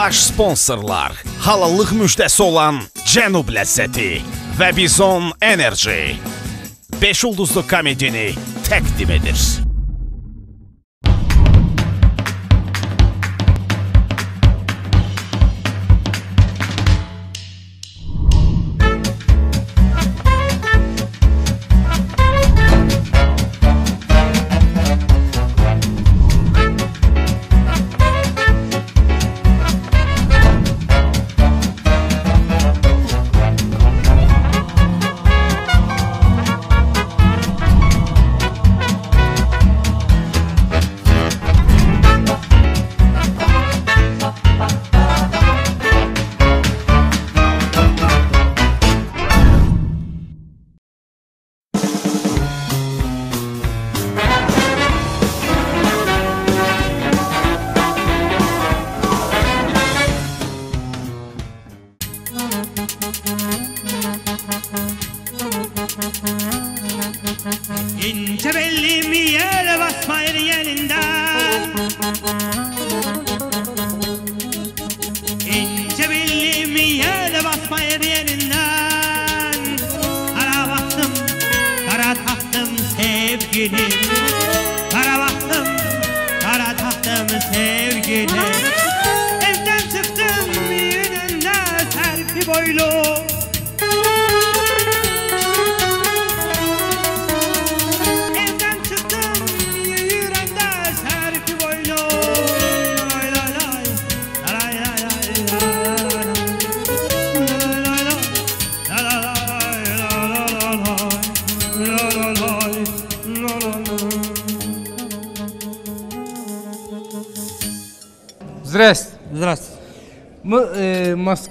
Baş sponsorlar halallıq müjdəsi olan Cənub ləzzəti və Bizon Enerji 5 ulduzlu komedini təqdim edir.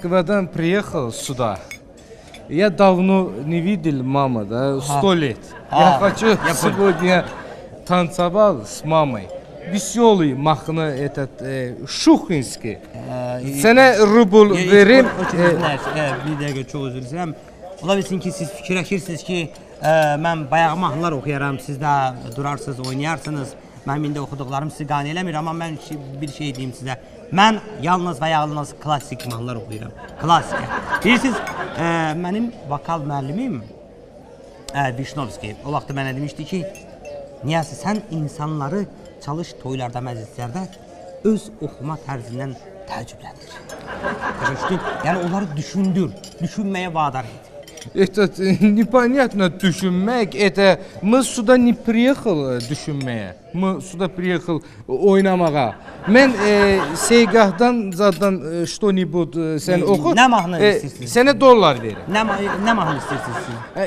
Москвадан приехал сюда. Я давно не видел маму, да, сто лет. Я А, хочу я понял. сегодня танцевал с мамой. Веселый махна этот э, Шухинский. Sana rubl verim. Ee, e, bir dəqiqə çox üzr istəyirəm. Ola bilsin ki, siz fikirləşirsiniz ki, ə, mən bayaq mahnılar oxuyaram, siz də durarsınız, oynayarsınız. Mənim indi oxuduqlarım sizi qane eləmir, amma mən ki- bir şey deyim sizə. Mən yalnız və yalnız klassik mahnılar oxuyuram. Klassik. Bilirsiniz, ə, mənim vokal müəllimim ə, Vişnovski o vaxt mənə demişdi ki, Niyazi sən insanları çalış toylarda, məclislərdə öz oxuma tərzindən təəccübləndir. Başa düşdün? Yəni onları düşündür, düşünməyə vadar et Этот э, непонятно düşünmek. Это мы сюда не приехал э, düşünmeye. Мы сюда приехал oynamağa. Ben e, Seygah'dan zaten e, что-нибудь e, sen Ne- oku. ne mahnı E, istiyorsun? Sana dolar verin. Nə ma- nə mahnı istəyirsiniz siz?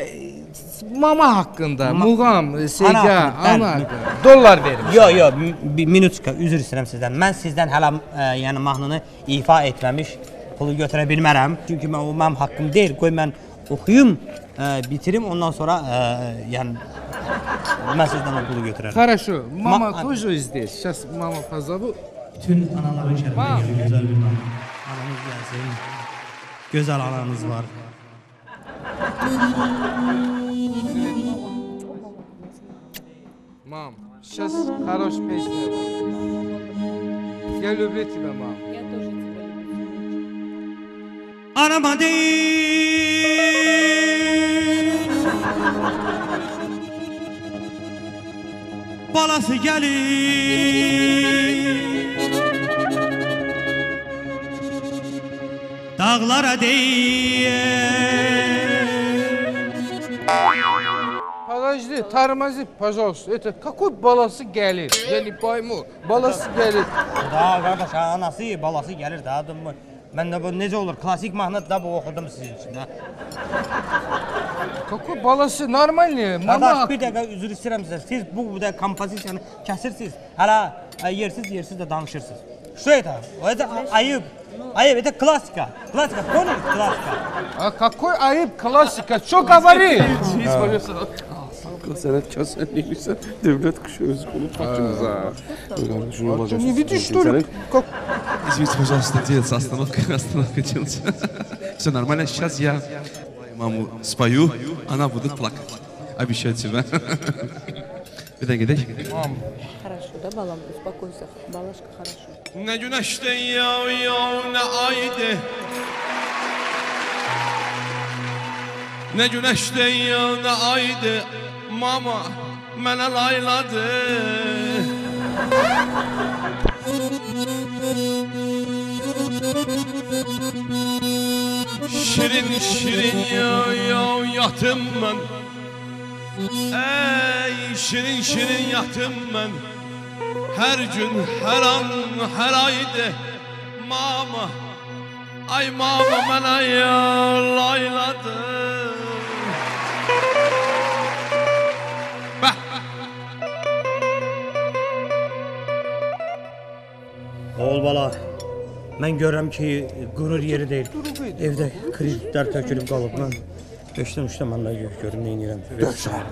E, mama hakkında, muğam, e, Seygah, hakkında, ben- ana hakkında. Dolar verin. Yo, yo, m- bir minutka üzr istəyirəm sizdən. Mən sizdən hələ ə, yəni mahnını ifa etməmiş pulu götürə bilmərəm. Çünki mən o mənim haqqım deyil. Qoy mən oxuyum, ə, bitirim, ondan sonra ə, yəni mən sizdən o pulu götürərəm. Хорошо, мама Ma- тоже здесь. Сейчас мама позову. Bütün anaların şərəfinə Mam. gəlir gözəl bir mahnı. Anamız gəlsin. Gözəl ananız var. Мам, сейчас хорошая песня. Я люблю тебя, мам. люблю. Anama değil. Balası gelir. Dağlara değil. Подожди, тормози, пожалуйста. Это какой баласы gelir? Я не пойму. Balası gelir. Da qardaş, ha, anası, balası gəlir də, adım mı? Mən də bu necə olur? Klassik mahnı da bu oxudum sizin üçün. Ha. Какой balası? Нормальный. Mama Qardaş, bir dəqiqə üzr istəyirəm sizə. Siz bu bu da kompozisiyanı kəsirsiniz. Hələ ə, yersiz yersiz də danışırsınız. Что это? Это ayıb. Ayıb, это классика. Классика, понял? Классика. А какой ayıp классика? Что говорит? Sənətkar sən neyirsən? Dövlət qışı özü bunu başımıza. Qardaşın yola Ты не видишь, что ли? Как... Извините, пожалуйста, делается остановка, остановка делается. Все нормально, сейчас я маму спою, она будет плакать. Обещаю тебе. Birdən gedək. Хорошо, да, балам, успокойся. Балашка, хорошо. Ne güneşten yağıyor ne aydı Ne güneşten yağıyor ne aydı Mama mənə layladı Şirin şirin yağıyor yatım mən Ey şirin şirin yatım mən Her gün, her an, her ayda Mama. Ay mama mənə layladı Oğul bala, mən görürəm ki, qurur yeri deyil. Evdə kreditlər tökülüb qalıb. Mən Beşdən üçdə mən də görüm nə edirəm. Döşər,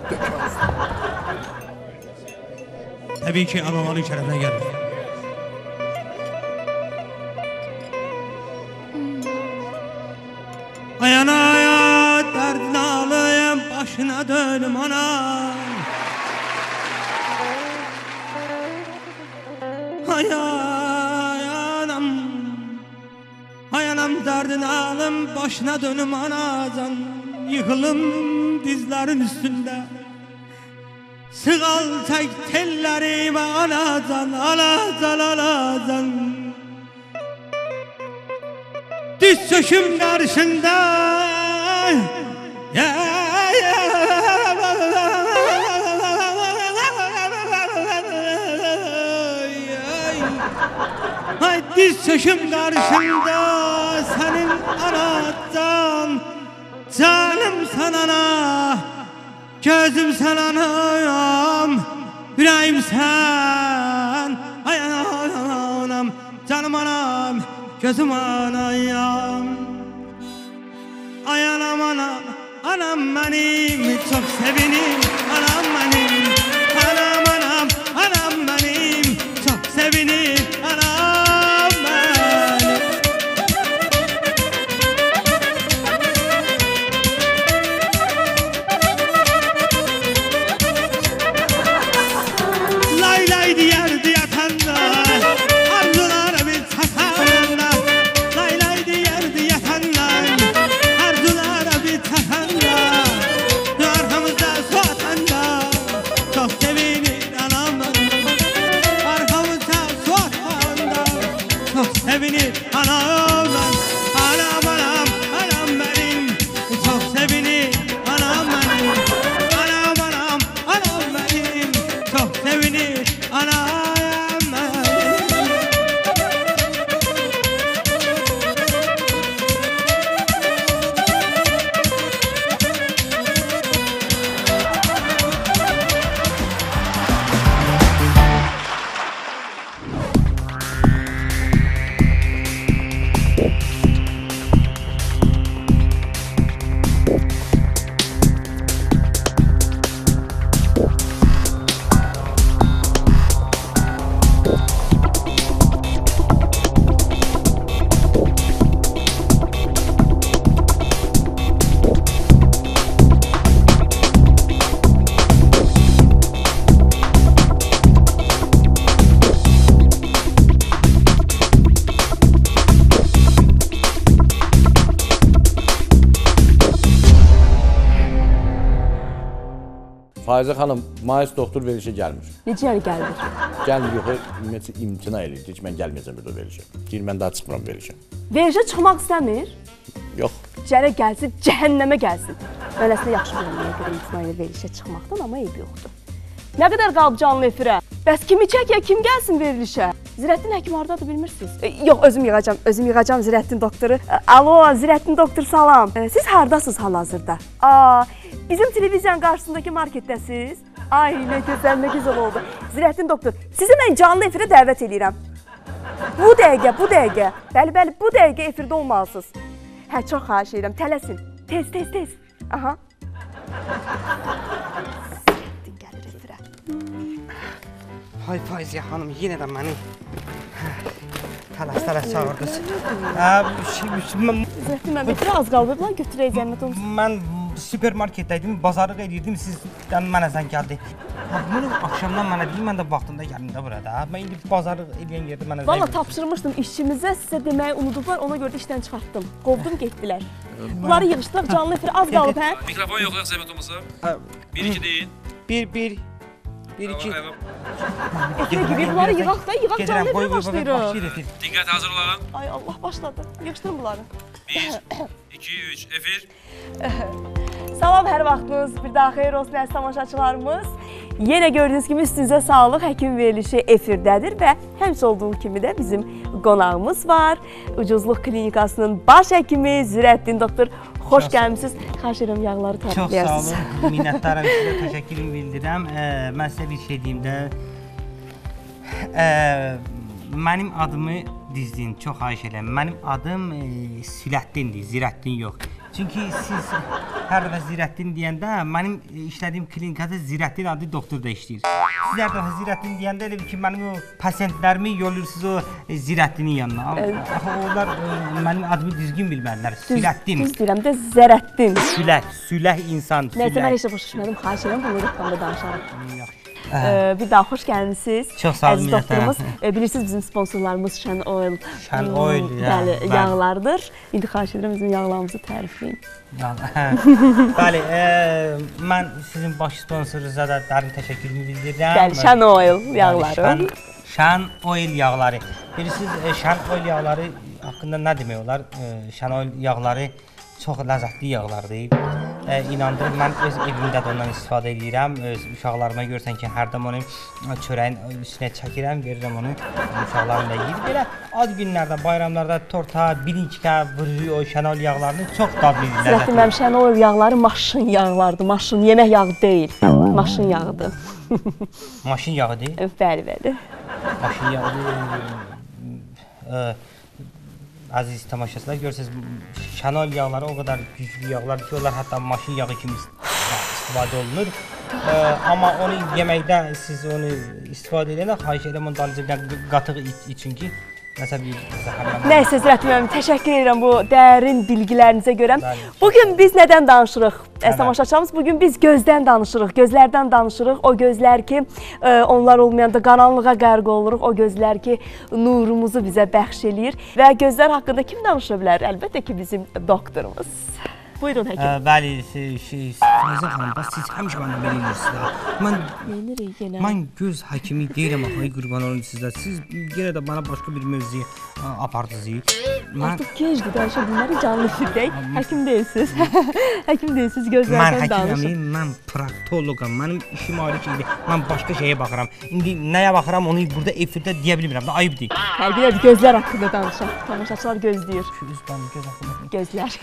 Təbii ki, anaların şərəfinə gəlir. Alım başına dönüm anacan Yıkılım dizlerin üstünde. Sığal tek tellerime anacan Anacan anacan Diz çöküm karşında. Ya Ay diz çöküm karşında anacan Canım sana Gözüm sana anam Yüreğim sen. Ay anam. Canım anam Gözüm anayam Ay anam anam. Anam benim çok sevinim Faizə xanım, mais doktor verilişə gəlmir. Necə yəni gəlmir? Gəlmir yox, ümumiyyətlə imtina eləyir. Heç mən gəlməyəcəm burada verilişə. Deyir mən daha çıxmıram verilişə. Verişə çıxmaq istəmir. Yox. Cərə gəlsin, cəhənnəmə gəlsin. Mən əslində yaxşı bilirəm görə imtina ilə verilişə çıxmaqdan, amma eybi yoxdur. Nə qədər qalıb canlı efirə? Bəs kimi çək ya, kim gəlsin verilişə? Zirətdin həkim hardadır bilmirsiniz? E, yox, özüm yığacam, özüm yığacam Zirətdin doktoru. E, alo, Zirətdin doktor salam. E, siz hardasınız hal-hazırda? Aa, bizim televiziyanın qarşısındakı marketdəsiz. Ay, nə gözəl, nə gözəl oldu. Zirətdin doktor, sizi mən canlı efirə dəvət edirəm. Bu dəqiqə, bu dəqiqə. Bəli, bəli, bu dəqiqə efirdə olmalısınız. Hə, çox xahiş edirəm, tələsin. Tez, tez, tez. Aha. Hay Faiziye Hanım yine de beni Talas talas çağırdınız. Zəhmət mən efirə az qalıb, lan götürək zəhmət olsun. ben supermarketdəydim, bazarlıq edirdim, sizdən mənə zəng gəldi. Bunu axşamdan mənə deyir, mən də vaxtında gəlim də burada. Mən indi bazarlıq edən yerdə mənə Valla zəng tapşırmışdım işçimizə, sizə deməyi unudublar, ona görə də işdən çıxartdım. Qovdum getdilər. Bunları yığışdıraq canlı efir az qalıb hə? Mikrofon yox zəhmət olmasa. Ha, 1 2 deyin. 1 1 1 2 Efirə gibi bunları yığaq da, yığaq canlı efirə başlayırıq. Diqqət hazır olun. Ay Allah başladı. Yığışdırın bunları. 1 2 3 efir. Salam, hər vaxtınız bir daha xeyir olsun əziz tamaşaçılarımız. Yenə gördüyünüz kimi üstünüzə sağlıq həkim verilişi efirdədir və həmişə olduğu kimi də bizim qonağımız var. Ucuzluq klinikasının baş həkimi Zürəddin doktor. Xoş gəlmisiniz. Xahiş edirəm yağları Çox sağ olun. Minnətdaram sizə, təşəkkürümü bildirirəm. Ə, mən sizə bir şey deyim də. Ə, mənim adımı dizdin, çox xahiş edirəm. Mənim adım e, Sülətdindir, Zirəddin yox. Çünki siz hər dəfə Zirəddin deyəndə mənim işlədiyim klinikada Zirəddin adlı doktor da işləyir. Siz hər dəfə Zirəddin deyəndə elə ki, mənim o pasiyentlərimi yollayırsınız o Zirəddinin yanına. Axı onlar e, mənim adımı düzgün bilməlilər. Sülətdin. Düz deyirəm də Zərəddin. Sülət, süləh insan, Nəysə mən heç başa düşmədim. Xahiş edirəm bunu rəqamda danışarıq. Yaxşı. Ee, bir daha xoş gəlmisiniz. Çox sağ olun. E, bilirsiniz bizim sponsorlarımız Şən Oil. Şən hmm, Oil, ya, Bəli, yağlardır. İndi xahiş edirəm bizim yağlarımızı tərifləyin. Bəli, e, mən sizin baş sponsorunuza da dərin təşəkkürümü bildirirəm. Bəli, Şən Oil yağları. Şən, şən oil yağları. Bilirsiniz, e, şən oil yağları haqqında nə demək olar? E, şən oil yağları çox ləzzətli yağlardır. İnandırım, mən öz evimdə də ondan istifadə edirəm. Öz uşaqlarıma görsən ki, hərdən onu çörəyin üstünə çəkirəm, verirəm onu. Uşaqlarım da yeyir. Belə ad günlərdə, bayramlarda torta, birinçikə vuruyor o şən oil yağlarını çox dadlı Sırətli ləzzətli. mənim Şən Oil yağları maşın yağlardır. Maşın yemək yağı deyil. Maşın yağıdır. Maşın yağıdır. E, Bəli, bəli. Maşın yağı ə, əziz tamaşaçılar görürsüz şanol yağları o qədər güclü yağlar ki, onlar hətta maşın yağı kimi ist- istifadə olunur. Ə, amma onu yeməkdə siz onu istifadə edəndə xahiş edirəm onu dalınca qatıq iç, için ki, nəsə bir zəhərlənmə. Nəysə Zirət müəllim, təşəkkür edirəm bu dərin bilgilərinizə görə. Bu gün biz nədən danışırıq? Əziz tamaşaçılarımız, bu gün biz gözdən danışırıq, gözlərdən danışırıq. O gözlər ki, e, onlar olmayanda qaranlığa qərq oluruq. O gözlər ki, nurumuzu bizə bəxş eləyir və gözlər haqqında kim danışa bilər? Əlbəttə ki, bizim doktorumuz. Buyurun həkim. Bəli, Fəzə xanım, bax siz həmişə mənə belə eləyirsiniz. Mən Neyinirik yenə? Mən göz həkimi deyiləm axı, qurban olum sizə. Siz yenə də bana başqa bir mövzuya apardınız. Mən Artıq gecdir, danışa bunları canlı efirdəyik. Həkim deyilsiniz. həkim deyilsiniz, mən gözlərdən danışın. həkiməm, mən proktoloqam. Mənim işim ayrı şeydir. Mən başqa şeyə baxıram. İndi nəyə baxıram onu burada efirdə deyə bilmirəm də ayıbdır. Hərbiyə gözlər haqqında danışaq. Tamaşaçılar gözləyir. Bənim göz haqqında. Gözlər.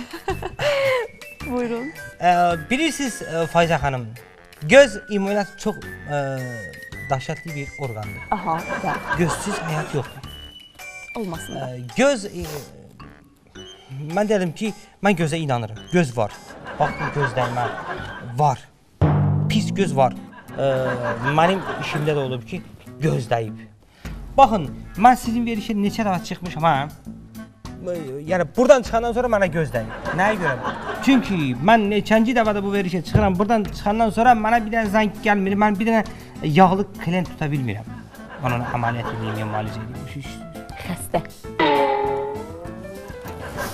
Buyurun. Ə, bilirsiniz ə, Fayza xanım, göz immuniyyət çox ə, dəhşətli bir orqandır. Aha, bəli. Gözsüz həyat yoxdur. Olmasın da. Ə, göz ə, mən dedim ki, mən gözə inanıram. Göz var. Bax bu gözdəyimə var. Pis göz var. Ə, mənim işimdə də olub ki, göz dəyib. Baxın, mən sizin verilişə neçə dəfə çıxmışam ha? Yəni burdan çıxandan sonra mənə göz dəyib. Nəyə görə? Çünki mən neçənci dəfədə bu verilişə çıxıram. Burdan çıxandan sonra mənə bir dənə zəng gəlmir. Mən bir dənə yağlı klient tuta bilmirəm. Onun əməliyyat edeyim, müalicə edeyim. Xəstə.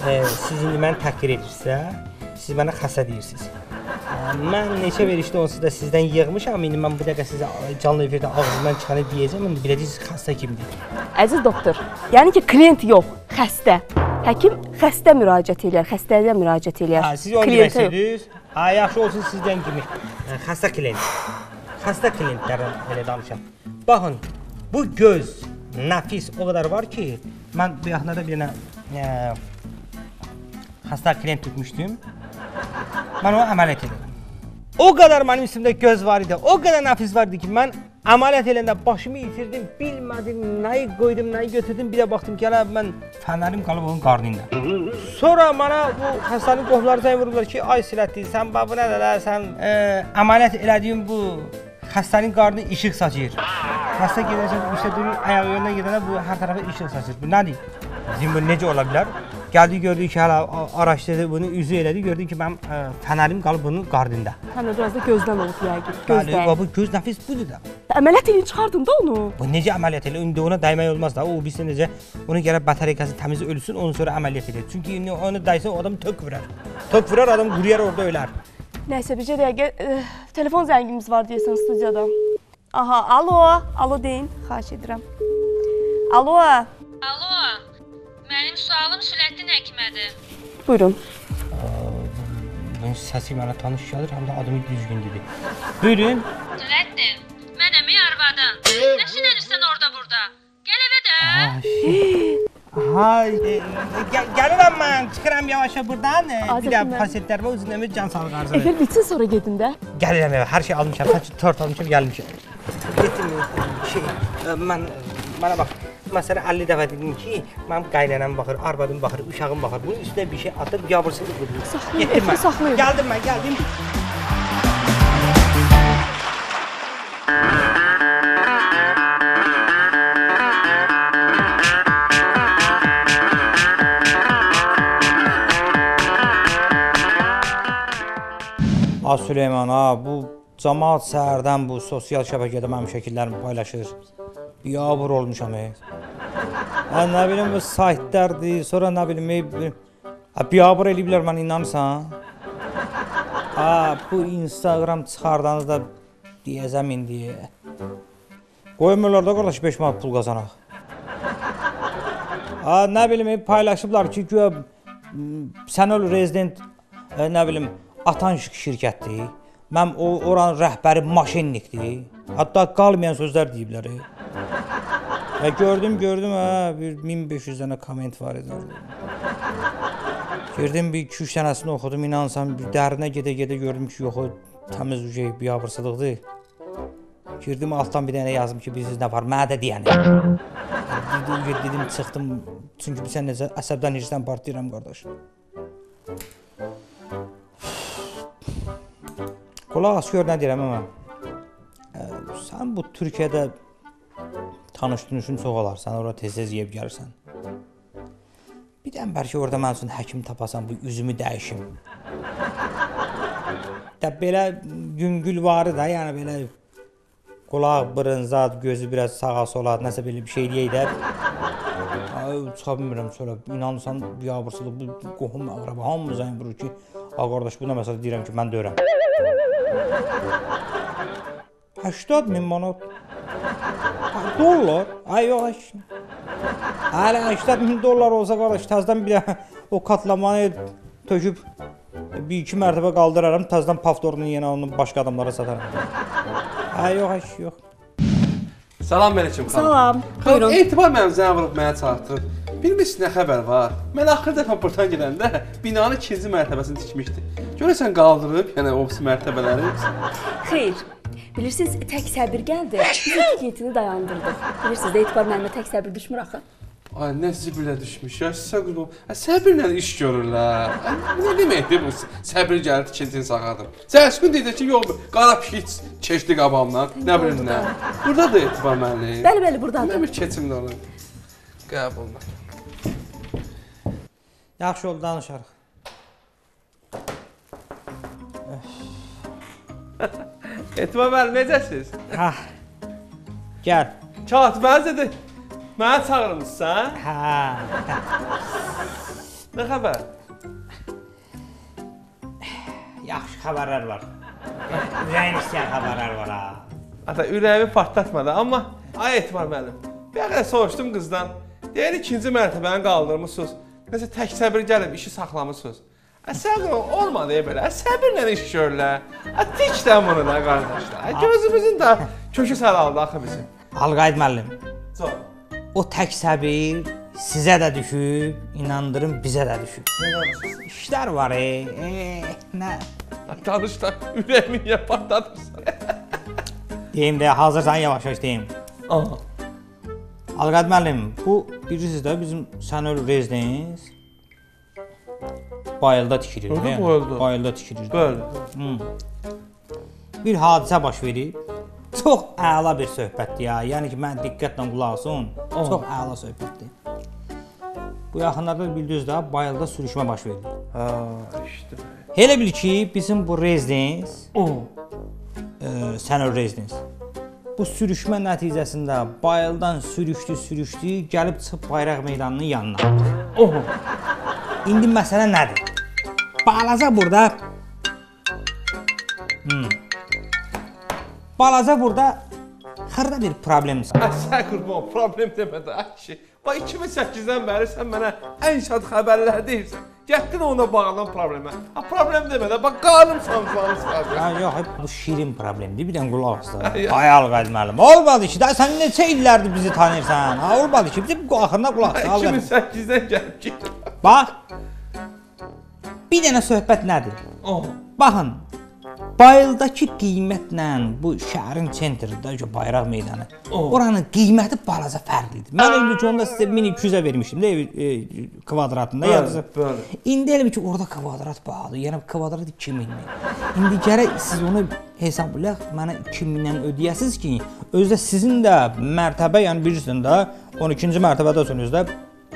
e, siz indi məni təhqir edirsinizsə, siz mənə xəsə deyirsiniz. Mən neçə verişdə onsuz da sizdən yığmışam. İndi mən bu dəqiqə sizə canlı efirdə ağzımdan çıxanı deyəcəm. İndi biləcəksiniz xəstə kimdir. Əziz doktor, yəni ki, klient yox, xəstə. Həkim xəstə müraciət eləyər, xəstəliyə müraciət eləyər. Ha, siz onu istəyirsiniz? Ha, yaxşı olsun sizdən kimi. E, xəstə klient. Xəstə klientlərdən elə danışam. Baxın, bu göz nəfis o qədər var ki, mən bu yaxınlarda bir dənə e, xəstə klient tutmuşdum. Mən onu əməliyyat edirəm. O qədər mənim üstümdə göz var idi. O qədər nəfis var idi ki, mən əməliyyat edəndə başımı itirdim, bilmədim, nəyi qoydum, nəyi götürdüm. Bir də baxdım ki, hələ mən fənərim qalıb onun qarnında. Sonra mənə bu xəstənin qohumları zəng vururlar ki, ay Siləttin, sən bax bu nədir? Sən e, əməliyyat elədiyin bu xəstənin qarnı işıq saçır. Xəstə gedəcək, işə durur, ayağı yönünə gedəndə bu hər tərəfə işıq saçır. Bu nədir? Bizim bu necə ola bilər? Gəldi gördü ki, hələ araşdırdı bunu, üzü elədi, gördü ki, mənim ə, fənərim qalıb bunun qardında. Həm də biraz da gözdən olub yəqin. Bəli, Gözdən. bu göz nəfis budur da. Əməliyyat edin çıxardın da onu. Bu necə əməliyyat elə? İndi ona dəymək olmaz da. O bilsin necə onu gərək batareykası təmiz ölsün, ondan sonra əməliyyat edir. Çünki indi onu dəysə o adam tök vurur. Tök vurur, adam quruyar orada ölər. Nəysə bircə dəqiqə e, telefon zəngimiz var deyəsən studiyada. Aha, alo, alo deyin, xahiş edirəm. Alo, Alo. Mənim sualım Sürəddin həkimədir. buyurun. Bunun səsi mənə tanış gəlir, həm də adımı düzgün dedi. Buyurun. Sürəddin, mənəm ey arvadın. Nə sinirsən orada burada? Gəl evə də. Ha, e, gəl- gəlirəm mən, çıxıram yavaşa burdan. E, bir də Azətim mən. kasetlərimi özünə can sağlığı arzu edirəm. Efir bitsin sonra gedin də. Gəlirəm evə, hər şey almışam, sadəcə tort almışam, gəlmişəm. Getdim, şey, e, mən, mənə bax, mən sənə 50 dəfə dedim ki, mənim qaynanam baxır, arvadım baxır, uşağım baxır. Bunun üstünə bir şey atıb yabırsın qırılır. Saxlayın, saxlayın. Gəldim mən, gəldim. A Süleyman, ha, bu cəmaət səhərdən bu sosial şəbəkədə mənim şəkillərimi paylaşır. Biabır olmuşam. Hə, nə bilim bu saytlardır, sonra nə bilim ha, biabır eləyiblər mən inanırsan? Ha, bu Instagram çıxardanız da deyəzəm indi. Qoymurlar da qardaş 5 manat pul qazanaq. Ha, nə bilim ey, paylaşıblar ki, güya sən ol rezident, e, nə bilim, atan şi- şirkətdir. Mən o oranın rəhbəri maşinnikdir. Hətta qalmayan sözlər deyiblər. Və gördüm, gördüm hə, bir 1500 dənə komment var idi. orada. Girdim bir 2-3 dənəsini oxudum, inansan bir dərinə gedə-gedə gördüm ki, yox o təmiz şey biabırsılıqdır. Girdim altdan bir dənə yazdım ki, bilirsiniz nə var? Mənə də deyəni. Dedim, dedim çıxdım. Çünki sən necə əsəbdən hirsən partlayıram qardaş. Qulaq as gör nə deyirəm amma. Ə, Sən bu Türkiyədə tanışdığın üçün çox olar. Sən ora tez-tez yeyib gəlirsən. Bir dən bəlkə orada mənim üçün həkim tapasan, bu üzümü dəyişim. Də belə yüngül varı da, yəni belə qulaq, burun, zad, gözü biraz sağa sola, nəsə belə bir şey deyək də. Çıxa bilmirəm sonra. İnanırsan, biabırsılıq, bu qohum, əqrəba hamı zəng vurur ki, a qardaş, bu nə məsələ deyirəm ki, mən deyirəm. 80 min manat. Dollar? Ay yox. ay. Hələ 80 min dollar olsa qardaş, təzədən bir də o katlamanı töküb bir iki mərtəbə qaldıraram, təzədən paftorunu yenə onu başqa adamlara sataram. Ay yox, ay yox. Salam Məlikəm xanım. Salam, buyurun. etibar mənim zəng vurub mənə çağırtır. Bilmirsiz nə xəbər var? Mən axır dəfə burdan gedəndə binanın ikinci mərtəbəsini tikmişdi. Görəsən qaldırıb, yəni ofis mərtəbələri. Xeyr. Bilirsiniz, tək səbir gəldi. Biz etiketini dayandırdıq. Bilirsiniz, etibar mənimə tək səbir düşmür axı. Ay nə zibilə düşmüş. Ya sizə. Ay, Səbirlə iş görürlər. Nə deməkdir bu? Səbir gəlir tikintini sağadır. Səskün dedi ki, yox, qara pişik keçdi qabağımdan. Nə bilim nə. Burada da etibar müəllim. Bəli, bəli, burdadır. Nə bir keçimdə olur. Qəbul. Yaxşı oldu danışarıq. Etibar müəllim necəsiz? Hə. Gəl. Katibəniz Mənə çağırmısan? Hə. Nə xəbər? Yaxşı xəbərlər var. Ürəyin istəyən xəbərlər var ha. Ata ürəyimi partlatmadı, amma ay Etibar müəllim. Bir dəqiqə soruşdum qızdan. Deyir ikinci mərtəbəni qaldırmısınız. Nəsə tək səbir gəlib işi saxlamısınız. Ə səbir olmadı belə. Səbirlə iş görürlər. Ə tikdən bunu da qardaşlar. Gözümüzün də kökü saraldı axı bizim. Alqayd müəllim. Çox. O tək səbir sizə də düşüb, inandırım bizə də düşüb. İşlər var e. e nə? Danış da ürəyimi niyə partladırsan? Deyim də hazırsan yavaş-yavaş deyim. Aha. Alqayd müəllim, bu bilirsiniz də bizim Sənöl rezidens Bayılda tikilir. Öyle mi? Bayılda. Bayılda tikilir. Bəli. Bir hadisə baş verib. Çox əla bir söhbətdir ya. Yəni ki, mən diqqətlə qulaq asın. Çox əla söhbətdir. Bu yaxınlarda bildiniz də bayılda sürüşmə baş verdi. Ha, işte. Elə bil ki, bizim bu rezidens, O. e, Sənör rezidens. Bu sürüşmə nəticəsində bayıldan sürüşdü, sürüşdü, gəlib çıxıb bayraq meydanının yanına. O. İndi məsələ nədir? Balaca burada Hmm. Balaca burada xırda bir problem var. Sən qurban, problem demə də, kişi. Bax 2008-dən bəri sən mənə ən şad xəbərlər deyirsən. Getdin ona bağlanan problemə. Ha problem demə də, bax qarnım sancılanı çıxardı. Ha, yox, bu şirin problemdir. Bir dənə qulaq as. da. Ay, Ay Alqad müəllim. Olmadı ki, da sən neçə illərdir bizi tanıyırsan? Ha, olmadı ki, bizim axırına qulaq as. Alqad. 2008-dən gəlib getdim. Bax. Bir dənə söhbət nədir? Oh. Baxın. Bayıldakı qiymətlə bu şəhərin sentrindəki bayraq meydanı. Oh. Oranın qiyməti balaca fərqlidir. Mən elə ki onda sizə 1200-ə vermişdim də e, kvadratında yadınızda. bəli. İndi elə ki orada kvadrat bahadır. Yəni kvadrat 2000-dir. İndi gərək siz onu hesablayaq, mənə 2000-dən ödəyəsiz ki, özdə sizin də mərtəbə, yəni bilirsiniz də 12-ci mərtəbədəsiniz də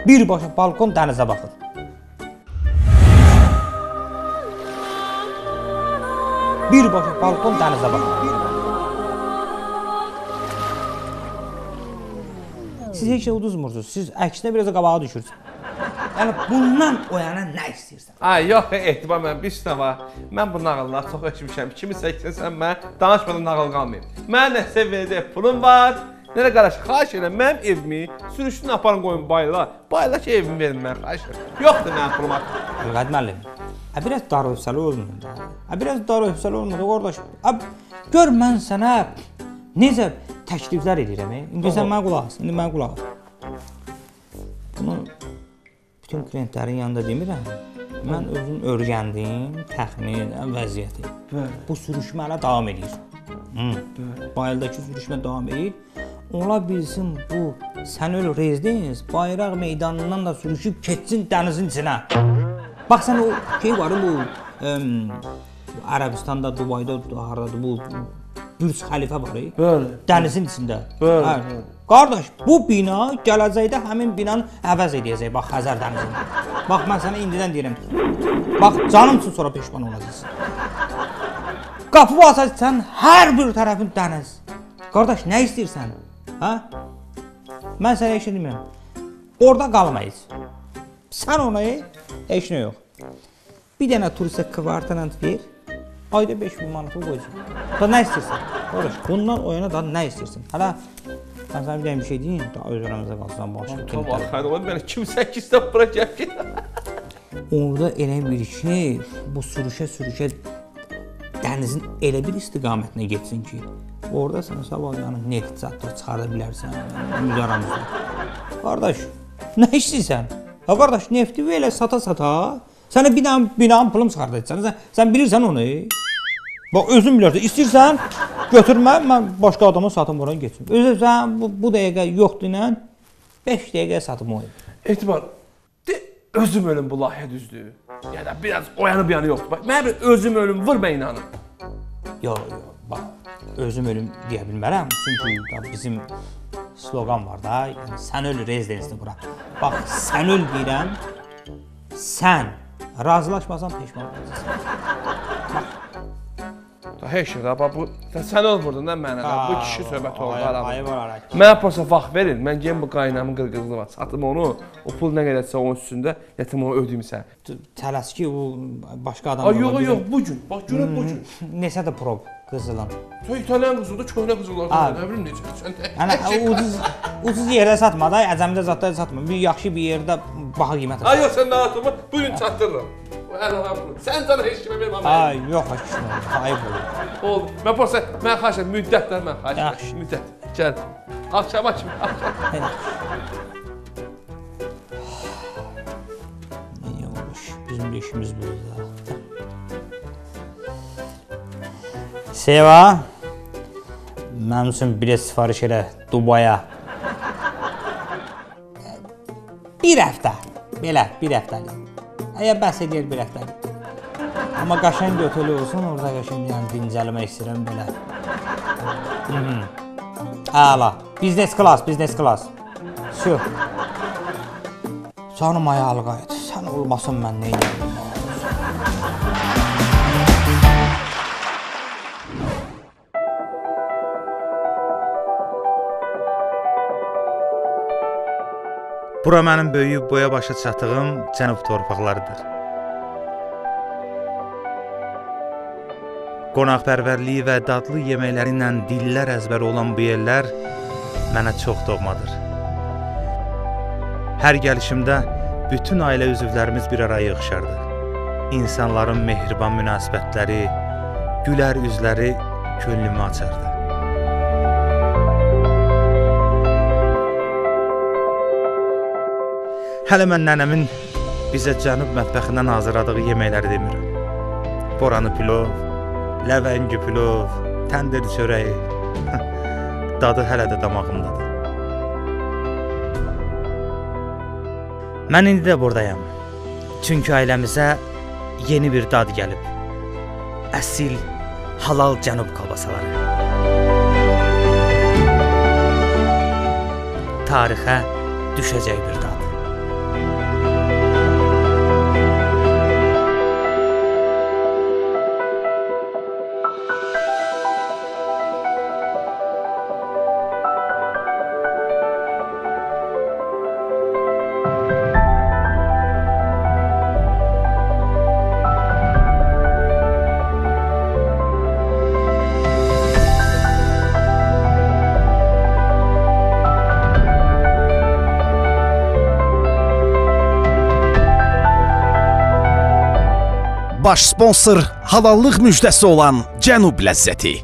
birbaşa balkon dənizə baxır. Birbaşa balkon dənizə baxır. Siz heç şey uduzmursunuz. Siz əksinə biraz da qabağa düşürsünüz. Yəni bundan o yana nə istəyirsən? Ay yox, ehtimal mən bir var. Mən bu nağılları çox eşitmişəm. 2080-sən mən danışmadan nağıl qalmayıb. Mən nəsə verəcək pulum var. Nələ qardaş, xahiş edirəm mənim evimi sürüşdün aparın qoyun bayla. Bayla ki evimi verin mən xahiş edirəm. Yoxdur mənim pulum haqqı. Əlqad müəllim. Ha biraz dar hövsələ olmayın. Ha biraz dar hövsələ olmadı qardaş. Ha gör mən sənə necə təkliflər edirəm. e? İndi sən mənə qulaq as. İndi mənə qulaq as. Bunu bütün klientlərin yanında demirəm. Mən özüm öyrəndim təxmin vəziyyəti. Bəli. Bu sürüşmə hələ davam edir. Hı. Bayıldakı sürüşmə davam edir. Ola bilsin bu Sənöl rezidens bayraq meydanından da sürüşüb keçsin dənizin içinə. Bax sən o şey var bu əm, Ərəbistanda, Dubayda hardadır bu Bürc Xəlifə var. Bəli. Dənizin içində. Bəli, Hə. bəli. Qardaş, bu bina gələcəkdə həmin binanı əvəz edəcək bax Xəzər dənizində. Bax mən sənə indidən deyirəm. Bax canım üçün sonra peşman olacaqsan. Qapı açacaqsan, hər bir tərəfin dəniz. Qardaş, nə istəyirsən? Hə? Mən sənə heç demirəm. Orda qalmayız. Sən ona heç nə yox. Bir dənə turistə kvartalant ver. Ayda 5000 manatı qoyacaq. Da nə istəyirsən? Qardaş, bundan o yana da nə istəyirsən? Hələ mən sənə bir dənə bir şey deyim, da öz aramızda qalsın başqa. Tamam, xeyr, o mən 2008-də bura gəldim. Orada elə bir ki, bu sürüşə-sürüşə dənizin elə bir istiqamətinə getsin ki, orada sən sabah yəni neft çatdır çıxarda bilərsən öz aramızda. Qardaş, nə istəyirsən? Ha qardaş, nefti belə sata-sata sənə bir dənə binanın pulunu çıxardacaqsan. Sən, sən bilirsən onu. Bax özün bilirsən. İstəyirsən götürmə, mən başqa adama satım oran getsin. Özü sən bu, bu dəqiqə yoxdur ilə 5 dəqiqə satım oyun. Ehtimal. De özüm ölüm bu layihə düzdür. Ya da biraz o yanı yoxdur. Bax mən özüm ölüm vur mən inanım. Yox, yox. Bax, özüm ölüm deyə bilmərəm. Çünki bizim sloqan var da, yəni sən öl rezidensdir bura. Bax, sən öl deyirəm. Sən razılaşmasan peşman olacaqsan. Da heç şey bax bu sən- sən ol vurdun da mənə də. Bu kişi söhbət oldu aramızda. Mənə prosta vaxt verin. Mən gem bu qaynamın qırqızlığı var. Satım onu. O pul nə qədərsə onun üstündə yetim onu ödəyim sən. Tələs ki, o başqa adam. Ay yox yox bu gün. Bax görək bu gün. Neçə də prob qızılın. Sən İtalyan qızıldı, köhnə qızıllardan nə bilim necə. Sən. Yəni ucuz ucuz yerdə satma da, əcəmidə zətdə satma. Bir yaxşı bir yerdə baha qiymət. Ay yox sən narahatımı bu gün çatdırıram. Sən canı heç kimə vermə. mənə. Ay, yox, aşkına, ayıb olur. Oldu. Mən prosta mən xahiş edirəm müddətlər mən xahiş Yaxşı. edirəm. Müddət. Gəl. Axşama kimi. İyi olmuş. Bizim de işimiz burada. Seva, mənim üçün bilet sifariş elə Dubaya. Bir həftə. Belə, bir həftəlik. Əgər bəs edir bir həftəlik. Amma qəşəng otel olsun, orada qəşəng dənə dincəlmək istəyirəm belə. Əla. Business class, business class. Şu. Canım ayalı qayıt. Sən olmasan mən nə edərəm? Bura mənim böyüyüb boya başa çatdığım cənub torpaqlarıdır. Qonaqpərvərliyi və dadlı yeməkləri ilə dillər əzbəri olan bu yerlər mənə çox doğmadır. Hər gəlişimdə bütün ailə üzvlərimiz bir araya yığışardı. İnsanların mehriban münasibətləri, gülər üzləri könlümü açardı. Hələ mən nənəmin bizə cənub mətbəxindən hazırladığı yeməkləri demirəm. Boranı pilov, ləvəngi pilov, təndir çörəyi. Dadı hələ də damağımdadır. Mən indi də burdayam. Çünki ailəmizə yeni bir dad gəlib. Əsil halal cənub kolbasaları. Tarixə düşəcək bir dad. Baş sponsor halallıq müjdəsi olan Cənub ləzzəti.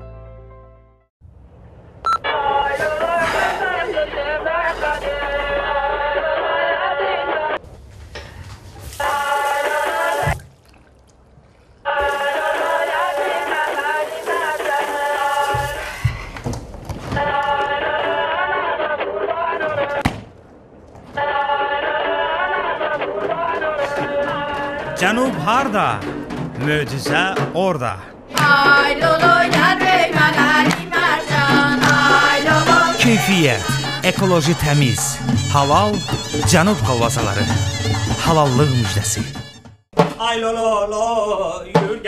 Cənub harda? Möcüzə orada. Keyfiyyət, ekoloji təmiz, halal cənub kolbasaları. Halallıq müjdəsi. Ay lo lo lo yürü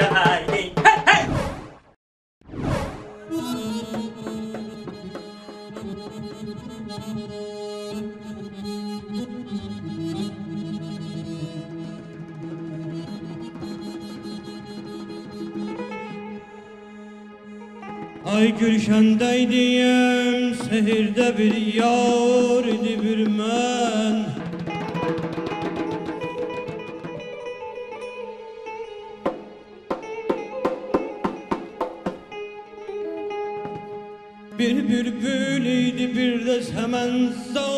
Ay gülşəndəydiyəm, sehirdə bir yar idi bir mən. Bir bülbül idi bir də səmən zar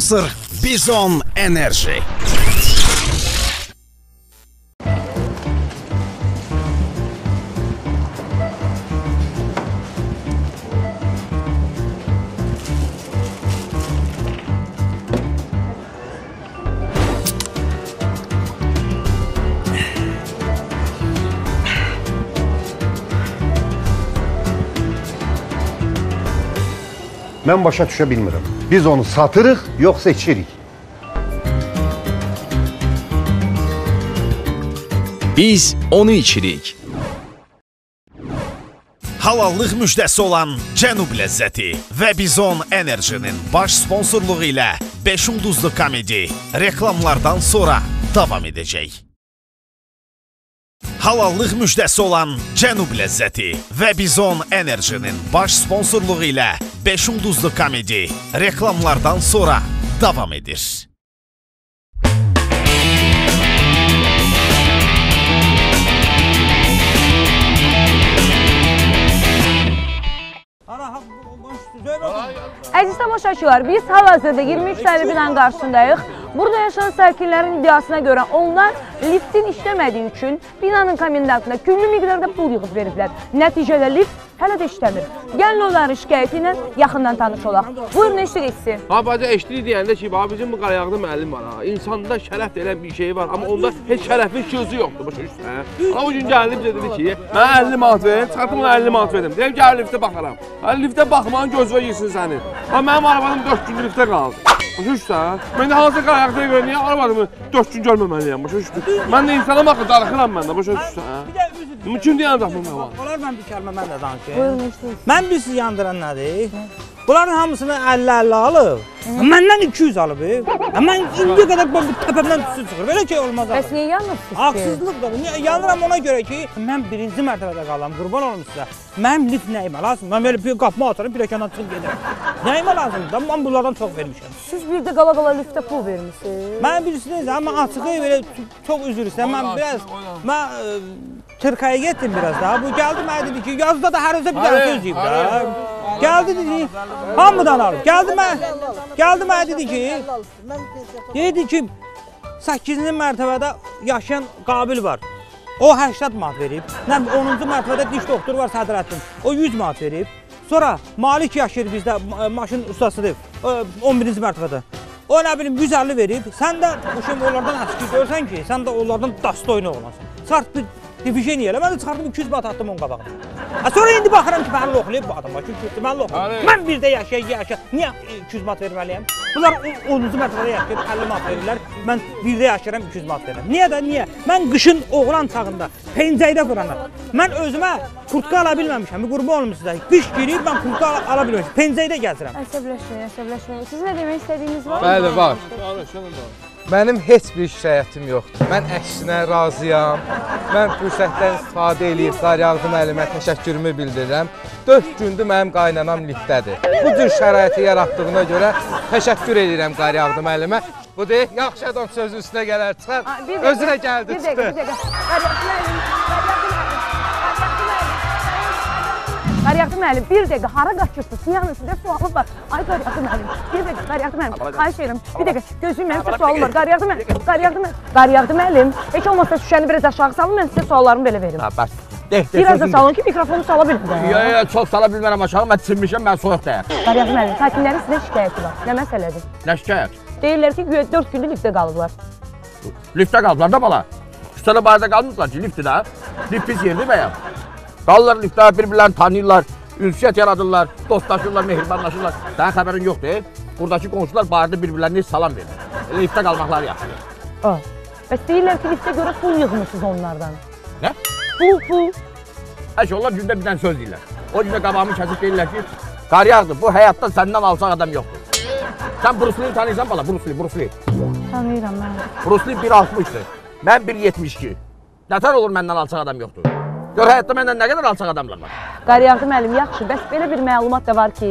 sponsor Bizon Enerji. Başa düşə bilmirəm. Biz onu satırıq, yoxsa içirik? Biz onu içirik. Halallıq müjdəsi olan Cənub ləzzəti və Bizon Enerjinin baş sponsorluğu ilə 5 ulduzlu komedi reklamlardan sonra davam edəcək. Halallıq müjdəsi olan Cənub ləzzəti və Bizon Enerjinin baş sponsorluğu ilə 5 ulduzlu komedi reklamlardan sonra davam edir. Əziz tamaşaçılar, biz hal-hazırda 23 sayılı binanın qarşısındayıq. Burada yaşayan sakinlərin iddiasına görə onlar liftin işləmədiyi üçün binanın komendantına küllü miqdarda pul yığıb veriblər. Nəticədə lift hələ də işləmir. Gəlin onların şikayəti ilə yaxından tanış olaq. Buyurun eşidirsin. Ha bacı eşitdik deyəndə ki, bizim bu Qarayağdı müəllim var ha. İnsanda şərəf deyilən bir şey var, amma onda heç şərəfin sözü yoxdur başa düşürsən? Amma o gün gəldi bizə dedi ki, mənə 50 manat verin, çıxartdım ona 50 manat verdim. Dedim gəl liftə baxaram. Ha liftə baxmağın gözünə girsin sənin. Ha mənim arabam 4 gün liftə qaldı. Başa düşürsən? Mən də hansı Qarayağdıya görə niyə arabamı 4 gün görməməliyəm, başa düşdün? Mən də insana baxı darıxıram mən də, başa düşürsən? Mümkün deyil adamın var. Olar mən bir kəlmə mən də danışım. Buyurun eşidirsin. Mən bir sizi yandıran nədir? Bunların hamısını 50-50 alıb. Məndən 200 alıb. Ha, Mən indiyə qədər bu təpəmdən tüsü çıxır. Belə şey olmaz. Bəs niyə yanırsınız? Haqsızlıqdır. Niyə- Yanıram ona görə ki, mən birinci mərtəbədə qalam. Qurban olum sizə. Mənim lift nəyimə lazım? Mən belə bir qapımı açarım, pilləkəndən çıxıb gedirəm. Nəyimə lazımdır? Mən bunlardan çox vermişəm. Siz bir də qala-qala liftə pul vermisiniz. Mən bilirsiniz, amma açığı belə çox üzr istəyirəm. Mən biraz mən Türkiyəyə getdim biraz da. Bu gəldi mənə dedi ki, yazda da hər özə bir dənə söz deyib də. Gəldi dedi, hamıdan alıb. Gəldi mən, gəldi mənə dedi ki, dedi ki, 8-ci mərtəbədə yaşayan Qabil var. O 80 manat verib. Nə 10-cu mərtəbədə diş doktoru var Sədrəddin. O 100 manat verib. Sonra Malik yaşayır bizdə ma- maşın ustasıdır. o 11-ci mərtəbədə. O nə bilim 150 verib. Sən də bu şey onlardan əski görsən ki, sən də onlardan dasta oynaq olasan. Sart bir division elə. Mən də çıxardım 200 manat atdım onun qabağına. Ha sonra indi baxıram ki, mən loxlayıb bu adam başım kötü, mən loxlayıb. Mən bir də yaşaya yaşa. Niyə e, 200 manat verməliyəm? Bunlar 10-cu mərtəbədə yaşayır, 50 manat verirlər. Mən bir də yaşayıram 200 manat verirəm. Niyə də niyə? Mən qışın oğlan çağında pencəkdə vuranam. Mən özümə kurtka ala bilməmişəm. Bir qurban olum sizə. Qış girib mən kurtka ala, ala bilməmişəm. Pencəkdə gəzirəm. Əsəbləşməyin, əsəbləşməyin. Siz nə demək istədiyiniz var? Bəli, var. Mənim heç bir şikayətim yoxdur. Mən əksinə razıyam. Mən fürsətdən istifadə eləyib Qaryağdı müəllimə təşəkkürümü bildirirəm. 4 gündür mənim qaynanam liftdədir. Bu cür şəraiti yaratdığına görə təşəkkür edirəm Qaryağdı müəllimə. Bu deyək, yaxşı adam sözü üstünə gələr çıxar. Özünə gəldi Bir dəqiqə, bir çıxdı. dəqiqə. Qaryaqdı müəllim, bir dəqiqə hara qaçırsınız? Siyahın sizə sualım var. Ay Qaryaqdı müəllim, bir dəqiqə Qaryaqdı müəllim, xahiş edirəm. Bir dəqiqə, gözlüyün mənim sizə sualım var. Qaryaqdı müəllim, Qaryaqdı müəllim, Qaryaqdı müəllim. Heç olmasa şüşəni biraz aşağı salın, mən sizə suallarımı belə verim. Ha, bəs. De, de, Biraz da salın ki, mikrofonu sala bilin də. Yo, yo, çox sala bilmərəm aşağı, mən çinmişəm, mən soyuq dəyər. Qaryaqdı müəllim, sakinlərin sizə şikayəti var. Nə məsələdir? Nə şikayət? Deyirlər ki, güya 4 gündür liftdə qalıblar. Liftə qaldılar da bala. Üstələ barədə qalmırlar ki, liftdə də. Lift pis yerdir bəyəm. Qalırlar liftdə, bir-birlərini tanıyırlar, ünsiyyət yaradırlar, dostlaşırlar, mehribanlaşırlar. Sənin xəbərin yoxdur. Buradakı qonşular barədə bir-birlərinə salam verir. Elə liftdə qalmaqları yaxşıdır. A. Bəs deyirlər ki, liftə görə pul yığmısınız onlardan. Nə? Pul, pul. Həş onlar gündə bir dənə söz deyirlər. O gündə qabağımı kəsib deyirlər ki, Qaryağdır, bu həyatda səndən alsaq adam yoxdur. Sən Bruce Lee-ni tanıyırsan bala, Bruce Lee, Bruce Lee. Tanıyıram mən. Bruce Lee 1.60-dır. Mən 1.72. Nətər olur məndən alçaq adam yoxdur? Gör həyatda məndən nə qədər alçaq adamlar var. Qaryağdı müəllim, yaxşı. Bəs belə bir məlumat da var ki,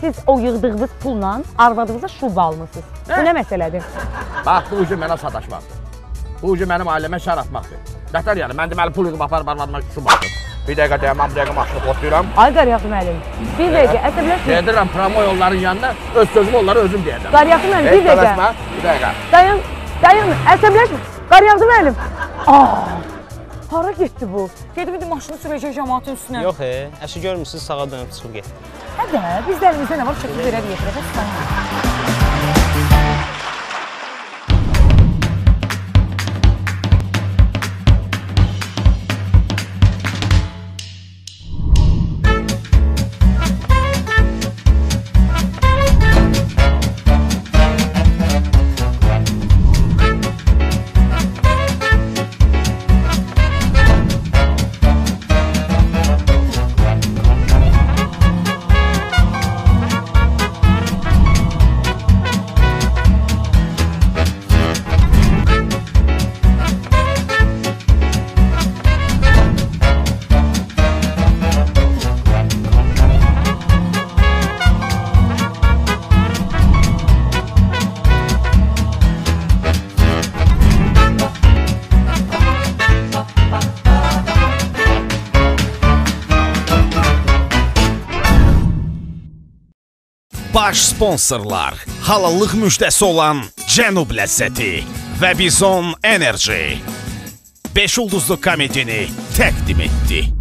siz o yığdığınız pulla arvadınıza şuba almısınız. Bu nə məsələdir? Bax, bu ucu mənə sataşmaqdır. Bu ucu mənim ailəmə şər atmaqdır. Nətər yəni, mən deməli pul yığıb aparıb arvadıma şu baxdım. Bir dəqiqə mən bu dəqiqə maşını xotlayıram. Ay Qaryaqlı müəllim, bir dəqiqə, əsəbləşmə. Gedirəm promo yolların yanına, öz sözümü onlara özüm deyəcəm. Qaryaqlı müəllim, bir dəqiqə. Bir dəqiqə. Dayan, dayan, əsəbləşmə. Qaryaqlı müəllim. Aa! Hara getdi bu? Gedib indi maşını sürəcək cəmaatın üstünə. Yox, e, əşi görmürsüz sağa dönüb çıxıb getdi. Hə də, biz də əlimizdə nə var çəkib verə yetirək. Baş sponsorlar halallıq müjdəsi olan Cənub ləzzəti və Bizon Enerji 5 ulduzlu komedini təqdim etdi.